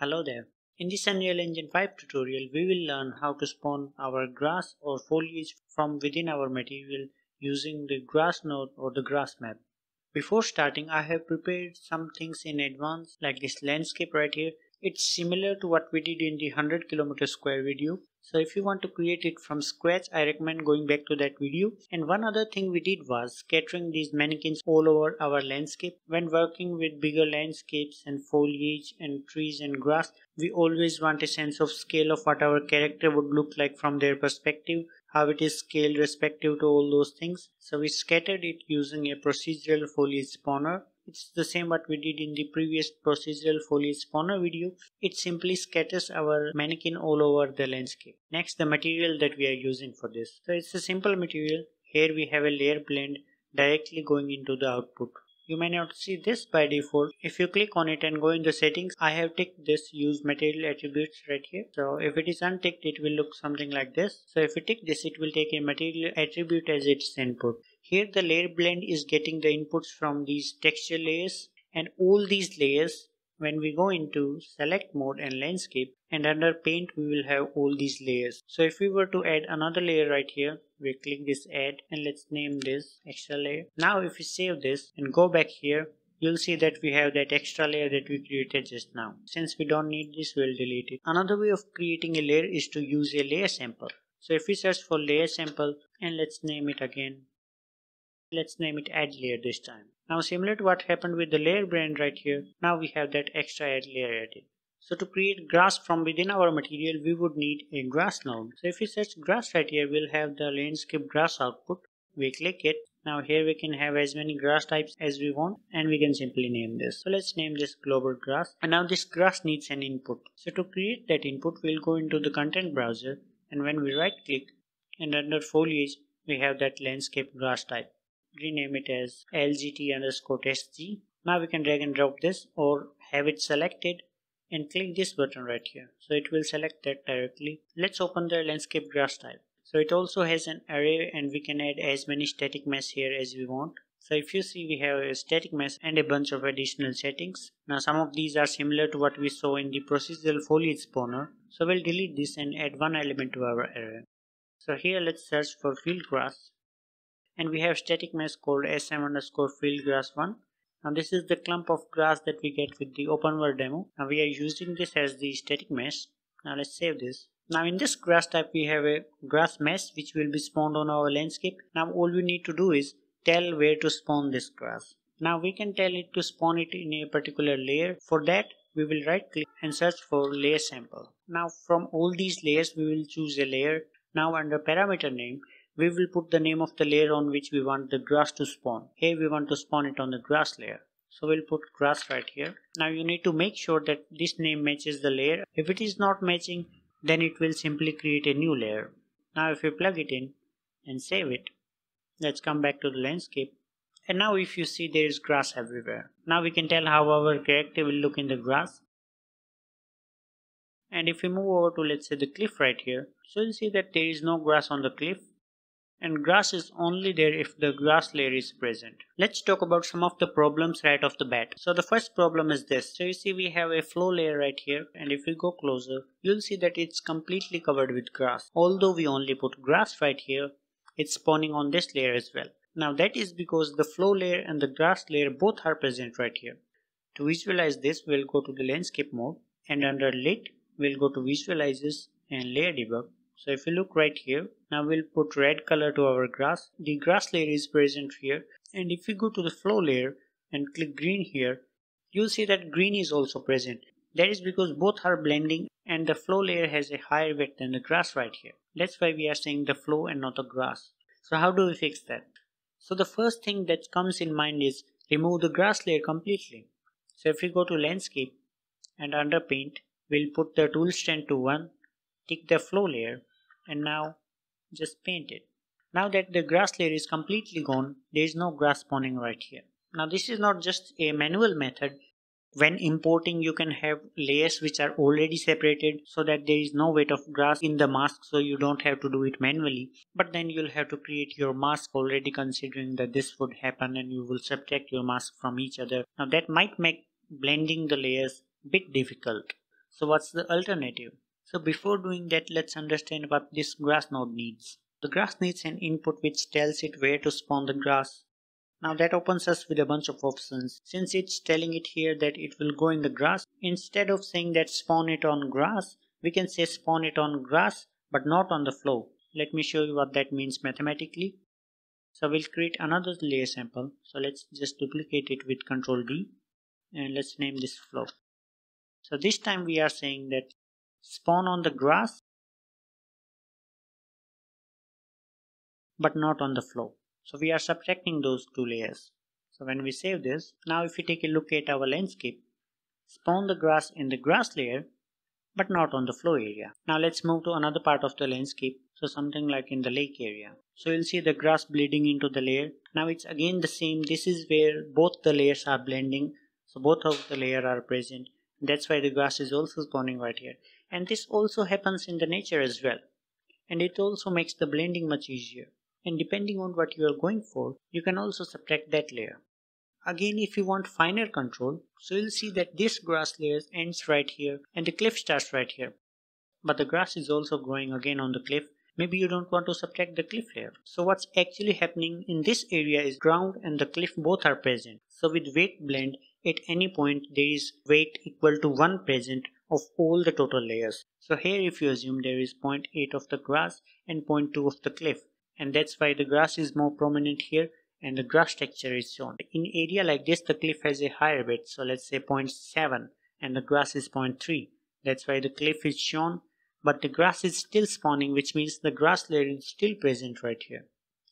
Hello there. In this Unreal Engine 5 tutorial, we will learn how to spawn our grass or foliage from within our material using the grass node or the grass map. Before starting, I have prepared some things in advance like this landscape right here. It's similar to what we did in the 100 kilometer square video. So if you want to create it from scratch, I recommend going back to that video. And one other thing we did was scattering these mannequins all over our landscape. When working with bigger landscapes and foliage and trees and grass, we always want a sense of scale of what our character would look like from their perspective how it is scaled respective to all those things. So we scattered it using a procedural foliage spawner it's the same what we did in the previous procedural foliage spawner video. It simply scatters our mannequin all over the landscape. Next, the material that we are using for this. So it's a simple material. Here we have a layer blend directly going into the output. You may not see this by default. If you click on it and go in the settings, I have ticked this use material attributes right here. So if it is unticked, it will look something like this. So if you tick this, it will take a material attribute as its input. Here the layer blend is getting the inputs from these texture layers and all these layers when we go into select mode and landscape and under paint we will have all these layers. So if we were to add another layer right here we click this add and let's name this extra layer. Now if we save this and go back here you'll see that we have that extra layer that we created just now. Since we don't need this we'll delete it. Another way of creating a layer is to use a layer sample. So if we search for layer sample and let's name it again let's name it add layer this time. Now similar to what happened with the layer blend right here, now we have that extra add layer added. So to create grass from within our material, we would need a grass node. So if we search grass right here, we'll have the landscape grass output. We click it. Now here we can have as many grass types as we want and we can simply name this. So let's name this global grass. And now this grass needs an input. So to create that input, we'll go into the content browser and when we right click and under foliage, we have that landscape grass type rename it as lgt underscore testg. Now we can drag and drop this or have it selected and click this button right here. So it will select that directly. Let's open the landscape grass type. So it also has an array and we can add as many static mesh here as we want. So if you see we have a static mesh and a bunch of additional settings. Now some of these are similar to what we saw in the procedural foliage spawner. So we'll delete this and add one element to our array. So here let's search for field grass and we have static mesh called sm underscore field grass 1 now this is the clump of grass that we get with the open world demo. Now we are using this as the static mesh. Now let's save this. Now in this grass type we have a grass mesh which will be spawned on our landscape. Now all we need to do is tell where to spawn this grass. Now we can tell it to spawn it in a particular layer. For that we will right click and search for layer sample. Now from all these layers we will choose a layer. Now under parameter name we will put the name of the layer on which we want the grass to spawn. Here we want to spawn it on the grass layer. So we'll put grass right here. Now you need to make sure that this name matches the layer. If it is not matching, then it will simply create a new layer. Now if we plug it in and save it, let's come back to the landscape. And now if you see there is grass everywhere. Now we can tell how our character will look in the grass. And if we move over to let's say the cliff right here, so you'll see that there is no grass on the cliff and grass is only there if the grass layer is present. Let's talk about some of the problems right off the bat. So the first problem is this. So you see we have a flow layer right here and if we go closer you'll see that it's completely covered with grass. Although we only put grass right here it's spawning on this layer as well. Now that is because the flow layer and the grass layer both are present right here. To visualize this we'll go to the landscape mode and under lit we'll go to visualizes and layer debug so if you look right here, now we'll put red color to our grass. The grass layer is present here. And if we go to the flow layer and click green here, you'll see that green is also present. That is because both are blending and the flow layer has a higher width than the grass right here. That's why we are saying the flow and not the grass. So how do we fix that? So the first thing that comes in mind is remove the grass layer completely. So if we go to landscape and under paint, we'll put the tool strength to 1, tick the flow layer and now just paint it. Now that the grass layer is completely gone, there is no grass spawning right here. Now this is not just a manual method. When importing you can have layers which are already separated so that there is no weight of grass in the mask so you don't have to do it manually. But then you'll have to create your mask already considering that this would happen and you will subtract your mask from each other. Now that might make blending the layers bit difficult. So what's the alternative? So before doing that, let's understand what this grass node needs. The grass needs an input which tells it where to spawn the grass. Now that opens us with a bunch of options. Since it's telling it here that it will go in the grass, instead of saying that spawn it on grass, we can say spawn it on grass but not on the flow. Let me show you what that means mathematically. So we'll create another layer sample. So let's just duplicate it with Control D and let's name this flow. So this time we are saying that spawn on the grass but not on the flow. So we are subtracting those two layers. So when we save this, now if we take a look at our landscape, spawn the grass in the grass layer but not on the flow area. Now let's move to another part of the landscape. So something like in the lake area. So you'll see the grass bleeding into the layer. Now it's again the same. This is where both the layers are blending. So both of the layer are present. That's why the grass is also spawning right here. And this also happens in the nature as well. And it also makes the blending much easier. And depending on what you are going for, you can also subtract that layer. Again, if you want finer control, so you'll see that this grass layer ends right here and the cliff starts right here. But the grass is also growing again on the cliff. Maybe you don't want to subtract the cliff layer. So what's actually happening in this area is ground and the cliff both are present. So with weight blend, at any point there is weight equal to 1 present of all the total layers. So here if you assume there is 0.8 of the grass and 0.2 of the cliff and that's why the grass is more prominent here and the grass texture is shown. In area like this, the cliff has a higher width, so let's say 0.7 and the grass is 0.3. That's why the cliff is shown, but the grass is still spawning, which means the grass layer is still present right here.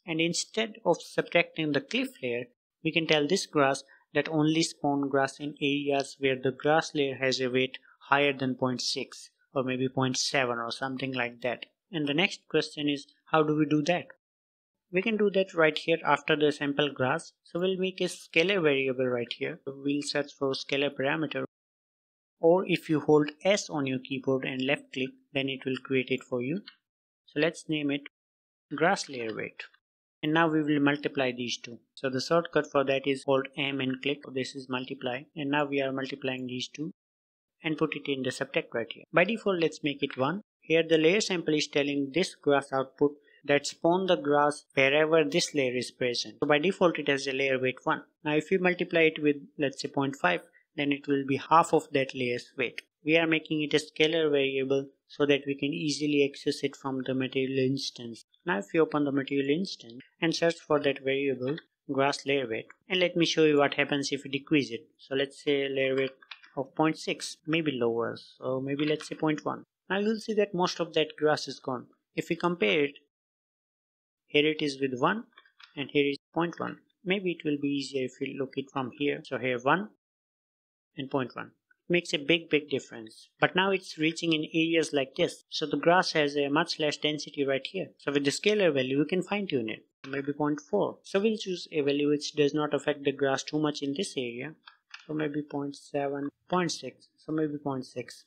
And instead of subtracting the cliff layer, we can tell this grass that only spawn grass in areas where the grass layer has a weight higher than 0.6 or maybe 0.7 or something like that. And the next question is, how do we do that? we can do that right here after the sample grass so we'll make a scalar variable right here. We'll search for scalar parameter. Or if you hold s on your keyboard and left click then it will create it for you. So let's name it grass layer weight. And now we will multiply these two. So the shortcut for that is hold m and click. This is multiply. And now we are multiplying these two and put it in the subtract right here by default let's make it 1 here the layer sample is telling this grass output that spawn the grass wherever this layer is present. So by default it has a layer weight 1. Now if we multiply it with let's say 0.5 then it will be half of that layer's weight. We are making it a scalar variable so that we can easily access it from the material instance. Now if you open the material instance and search for that variable grass layer weight and let me show you what happens if we decrease it. So let's say layer weight of 0.6 maybe lower so maybe let's say 0.1. Now you'll see that most of that grass is gone. If we compare it here it is with 1 and here is 0.1 maybe it will be easier if we look it from here. So here 1 and 0.1 makes a big big difference. But now it's reaching in areas like this. So the grass has a much less density right here. So with the scalar value we can fine tune it. Maybe 0.4 so we'll choose a value which does not affect the grass too much in this area so maybe 0.7 0.6 so maybe 0.6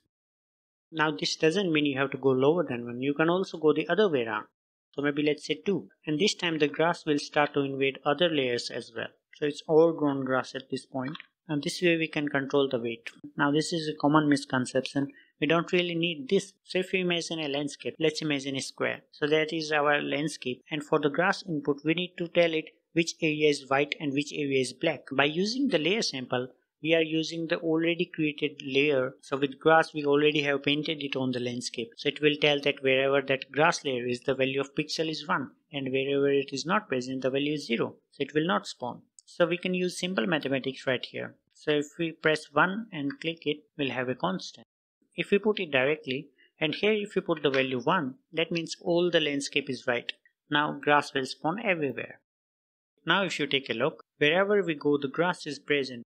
now this doesn't mean you have to go lower than 1 you can also go the other way around. So maybe let's say 2 and this time the grass will start to invade other layers as well. So it's overgrown grass at this point. point and this way we can control the weight. Now this is a common misconception. We don't really need this. So if we imagine a landscape let's imagine a square. So that is our landscape. And for the grass input we need to tell it which area is white and which area is black. By using the layer sample we are using the already created layer. So with grass we already have painted it on the landscape. So it will tell that wherever that grass layer is the value of pixel is 1 and wherever it is not present the value is 0 so it will not spawn. So we can use simple mathematics right here. So if we press 1 and click it we'll have a constant. If we put it directly and here if you put the value 1 that means all the landscape is white. Now grass will spawn everywhere. Now if you take a look wherever we go the grass is present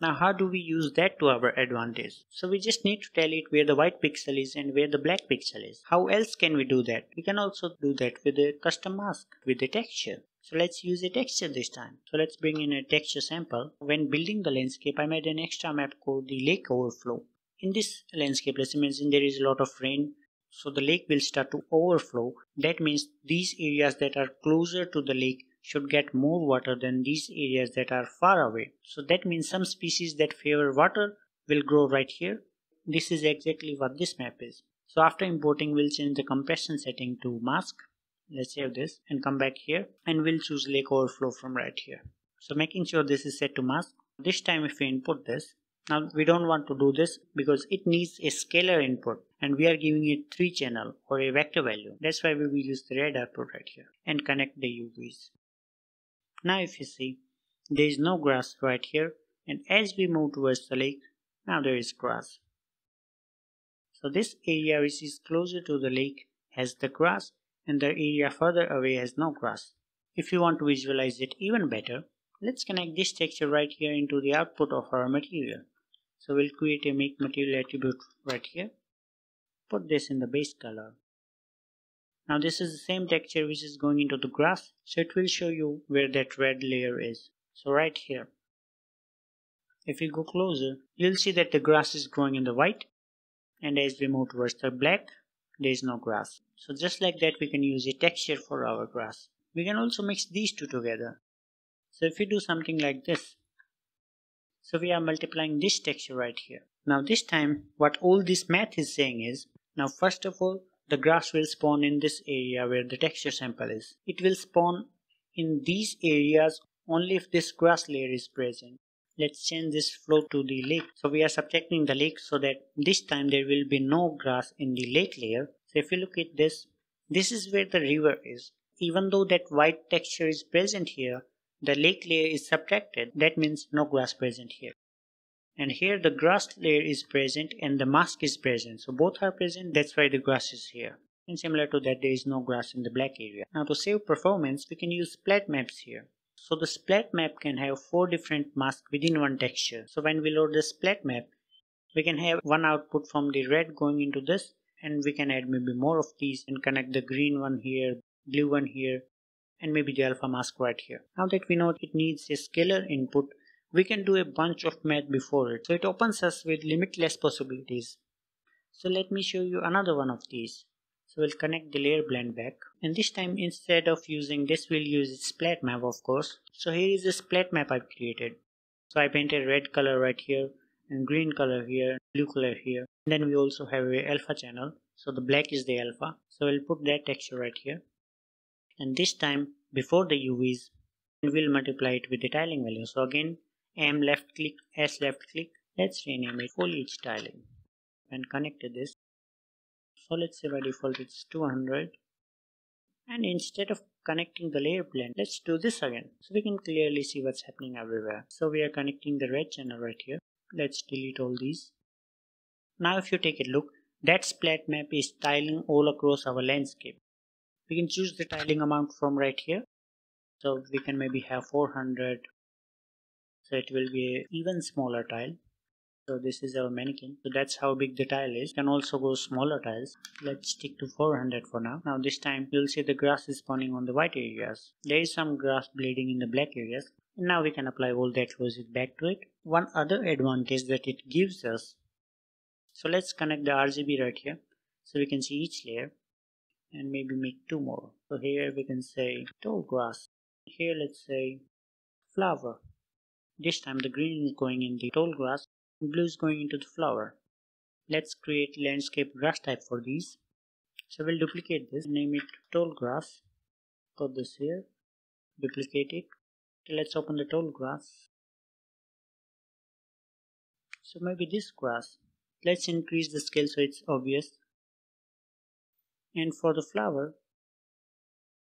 now how do we use that to our advantage? So we just need to tell it where the white pixel is and where the black pixel is. How else can we do that? We can also do that with a custom mask, with a texture. So let's use a texture this time. So let's bring in a texture sample. When building the landscape, I made an extra map called the lake overflow. In this landscape, let's imagine there is a lot of rain. So the lake will start to overflow. That means these areas that are closer to the lake should get more water than these areas that are far away. So that means some species that favor water will grow right here, this is exactly what this map is. So after importing, we'll change the compression setting to mask. Let's save this and come back here and we'll choose lake overflow from right here. So making sure this is set to mask. This time if we input this, now we don't want to do this because it needs a scalar input and we are giving it 3 channel or a vector value. That's why we will use the red output right here and connect the UVs. Now if you see there is no grass right here and as we move towards the lake now there is grass. So this area which is closer to the lake has the grass and the area further away has no grass. If you want to visualize it even better, let's connect this texture right here into the output of our material. So we'll create a make material attribute right here. Put this in the base color. Now this is the same texture which is going into the grass, so it will show you where that red layer is. So right here. If you go closer, you'll see that the grass is growing in the white and as we move towards the black, there is no grass. So just like that we can use a texture for our grass. We can also mix these two together. So if we do something like this, so we are multiplying this texture right here. Now this time what all this math is saying is, now first of all the grass will spawn in this area where the texture sample is. It will spawn in these areas only if this grass layer is present. Let's change this flow to the lake. So we are subtracting the lake so that this time there will be no grass in the lake layer. So if you look at this this is where the river is. Even though that white texture is present here the lake layer is subtracted that means no grass present here and here the grass layer is present and the mask is present so both are present that's why the grass is here and similar to that there is no grass in the black area now to save performance we can use splat maps here so the splat map can have four different masks within one texture. So when we load the splat map, we can have one output from the red going into this and we can add maybe more of these and connect the green one here, blue one here, and maybe the alpha mask right here. Now that we know it needs a scalar input, we can do a bunch of math before it. So it opens us with limitless possibilities. So let me show you another one of these. So we'll connect the layer blend back and this time instead of using this we'll use splat map of course. So here is the splat map I've created. So I painted red color right here and green color here, blue color here. And then we also have a alpha channel. So the black is the alpha. So we'll put that texture right here. And this time before the UVs we'll multiply it with the tiling value. So again M left click, S left click. Let's rename it foliage tiling. And connect to this. So let's say by default it's 200 and instead of connecting the layer blend let's do this again. So we can clearly see what's happening everywhere. So we are connecting the red channel right here. Let's delete all these. Now if you take a look that splat map is tiling all across our landscape. We can choose the tiling amount from right here. So we can maybe have 400 so it will be even smaller tile so this is our mannequin. So that's how big the tile is. Can also go smaller tiles. Let's stick to 400 for now. Now this time you'll see the grass is spawning on the white areas. There is some grass bleeding in the black areas. And now we can apply all that logic back to it. One other advantage that it gives us. So let's connect the RGB right here. So we can see each layer and maybe make two more. So here we can say tall grass. Here let's say flower. This time the green is going in the tall grass and blue is going into the flower. Let's create landscape grass type for these. So we'll duplicate this name it tall grass. Put this here duplicate it. Let's open the tall grass. So maybe this grass let's increase the scale so it's obvious. And for the flower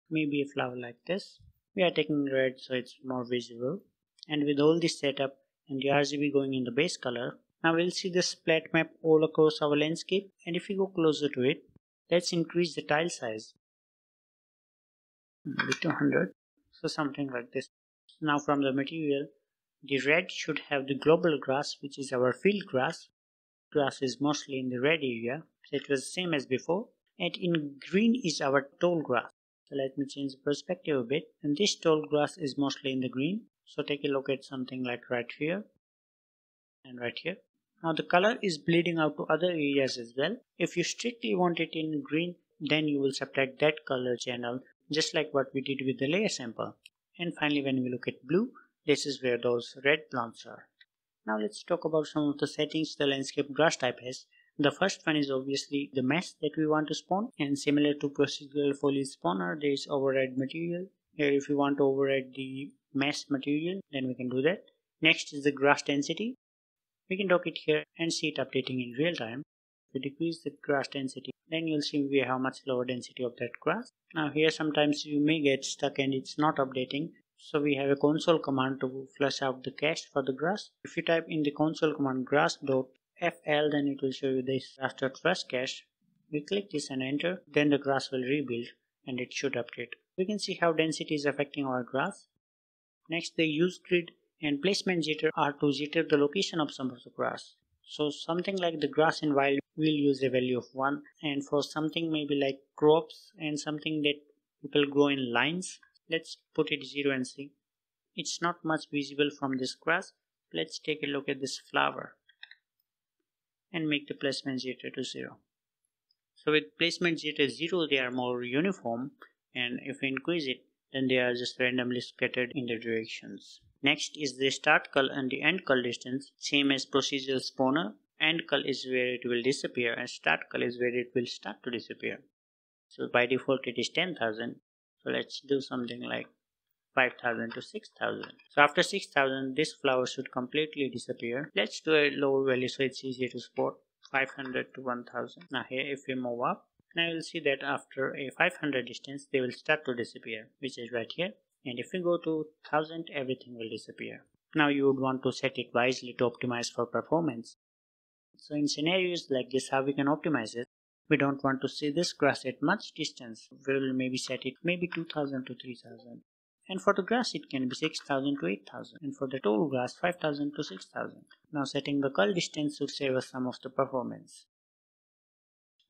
maybe a flower like this. We are taking red so it's more visible and with all this setup and the RGB going in the base color. Now we'll see the splat map all across our landscape and if we go closer to it, let's increase the tile size. Hmm, Maybe 200. So something like this. Now from the material, the red should have the global grass which is our field grass. Grass is mostly in the red area. So it was the same as before. And in green is our tall grass. So let me change the perspective a bit. And this tall grass is mostly in the green. So take a look at something like right here and right here. Now the color is bleeding out to other areas as well. If you strictly want it in green, then you will subtract that color channel just like what we did with the layer sample. And finally when we look at blue, this is where those red plants are. Now let's talk about some of the settings the landscape grass type has. The first one is obviously the mesh that we want to spawn and similar to procedural foliage spawner there is override material. Here if you want to override the mesh material then we can do that. Next is the grass density. We can dock it here and see it updating in real time. We decrease the grass density then you'll see we have much lower density of that grass. Now here sometimes you may get stuck and it's not updating so we have a console command to flush out the cache for the grass. If you type in the console command grass.fl then it will show you this after flush cache. We click this and enter then the grass will rebuild and it should update. We can see how density is affecting our grass. Next the use grid and placement jitter are to jitter the location of some of the grass. So something like the grass in wild will use a value of 1 and for something maybe like crops and something that people grow in lines let's put it 0 and see. It's not much visible from this grass. Let's take a look at this flower and make the placement jitter to 0 so with placement jitter 0 they are more uniform and if we increase it then they are just randomly scattered in the directions. Next is the start cull and the end cull distance same as procedural spawner. End cull is where it will disappear and start cull is where it will start to disappear. So by default it is 10,000 so let's do something like 5000 to 6000 so after 6000 this flower should completely disappear. Let's do a lower value so it's easier to spot 500 to 1000 now here if we move up now you'll see that after a 500 distance they will start to disappear which is right here and if we go to 1000 everything will disappear now you would want to set it wisely to optimize for performance so in scenarios like this how we can optimize it we don't want to see this grass at much distance. We'll maybe set it maybe 2000 to 3000. And for the grass it can be 6000 to 8000 and for the tall grass 5000 to 6000. Now setting the cull distance should save us some of the performance.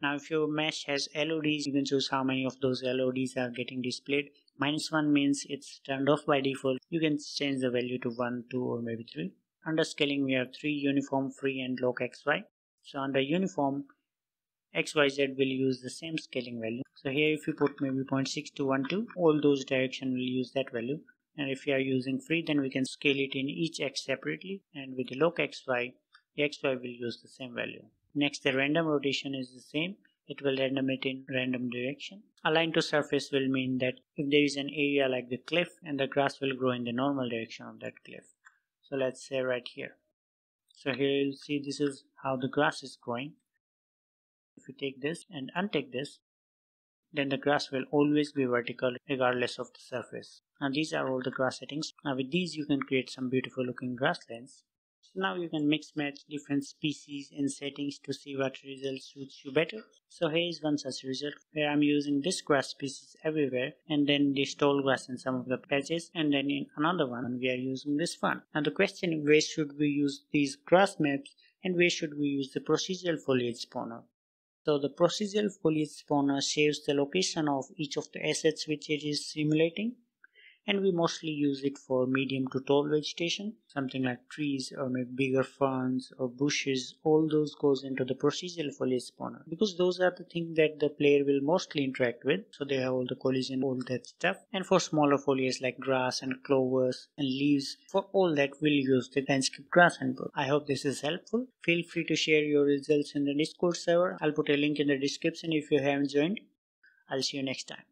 Now if your mesh has LODs you can choose how many of those LODs are getting displayed. Minus 1 means it's turned off by default. You can change the value to 1, 2 or maybe 3. Under scaling we have 3 uniform, free and lock XY. So under uniform xyz will use the same scaling value so here if you put maybe 0.6 to 1 2 all those direction will use that value and if you are using free then we can scale it in each x separately and with the lock xy the xy will use the same value next the random rotation is the same it will random it in random direction align to surface will mean that if there is an area like the cliff and the grass will grow in the normal direction of that cliff so let's say right here so here you'll see this is how the grass is growing if you take this and untake this, then the grass will always be vertical regardless of the surface. Now these are all the grass settings. Now with these you can create some beautiful looking grasslands. So now you can mix match different species and settings to see what result suits you better. So here is one such result where I'm using this grass species everywhere and then this tall grass in some of the patches and then in another one we are using this one. Now the question is where should we use these grass maps and where should we use the procedural foliage spawner. So the procedural foliage spawner saves the location of each of the assets which it is simulating and we mostly use it for medium to tall vegetation something like trees or maybe bigger ferns or bushes. All those goes into the procedural foliage spawner because those are the things that the player will mostly interact with. So they have all the collision all that stuff. And for smaller foliage like grass and clovers and leaves for all that we'll use the landscape grass handbook. I hope this is helpful. Feel free to share your results in the discord server. I'll put a link in the description if you haven't joined. I'll see you next time